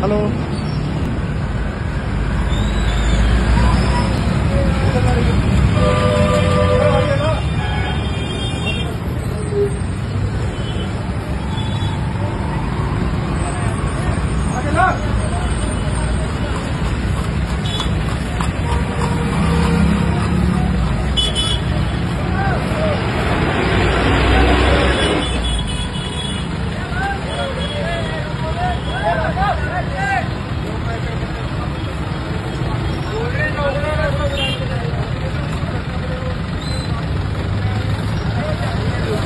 Hello.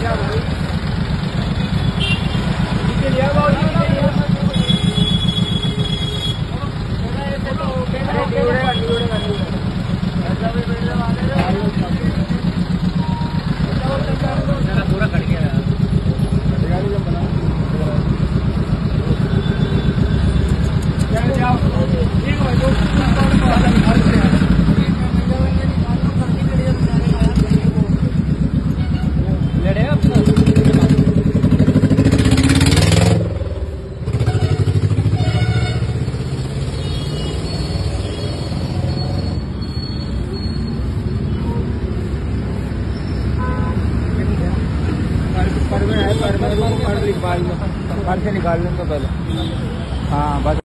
Yeah, hello पर से निकाल लें तो पहले। हाँ बस।